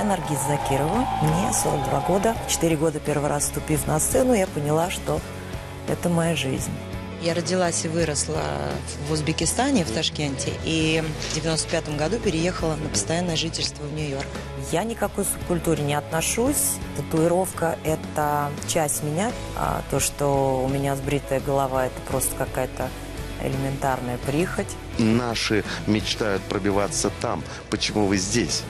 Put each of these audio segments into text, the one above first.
Я Наргиз Закирова, мне 42 года. Четыре года первый раз вступив на сцену, я поняла, что это моя жизнь. Я родилась и выросла в Узбекистане, в Ташкенте, и в 95 году переехала на постоянное жительство в Нью-Йорк. Я никакой субкультуре не отношусь. Татуировка – это часть меня. А то, что у меня сбритая голова – это просто какая-то элементарная прихоть. Наши мечтают пробиваться там. Почему вы здесь?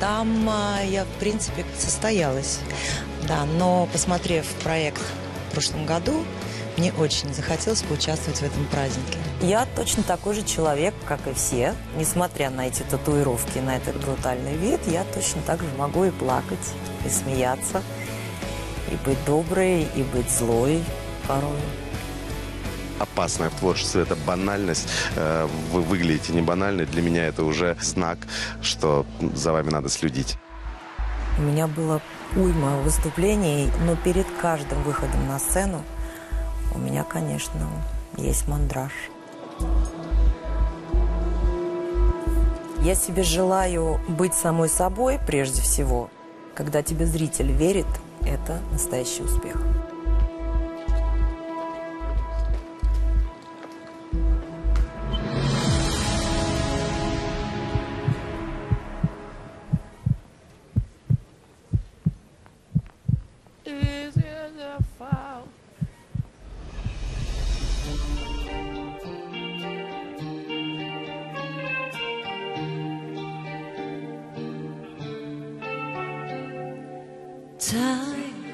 Там а, я, в принципе, состоялась. Да, но посмотрев проект в прошлом году, мне очень захотелось поучаствовать в этом празднике. Я точно такой же человек, как и все. Несмотря на эти татуировки, на этот брутальный вид, я точно так же могу и плакать, и смеяться, и быть доброй, и быть злой порой. Опасная в творчестве это банальность. Э, Вы выглядите не банальной. Для меня это уже знак, что за вами надо следить. У меня было уйма выступлений, но перед каждым выходом на сцену у меня, конечно, есть мандраж. Я себе желаю быть самой собой прежде всего. Когда тебе зритель верит, это настоящий успех. Is. Time,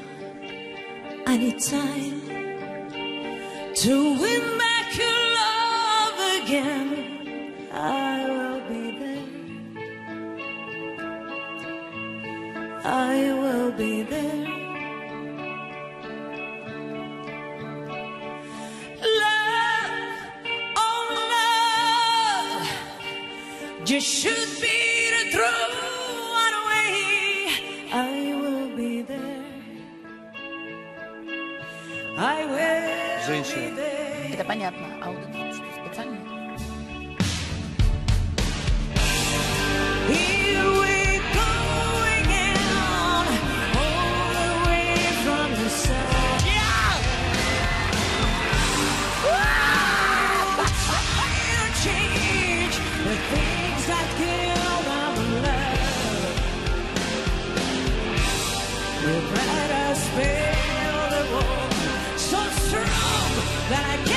I need time to win back your love again. I will be there. I will be there. Just should be the true one way. I will be there. I will Женщина. be there. Это понятно. А вот это специально? Your bright eyes the world so strong that I can't.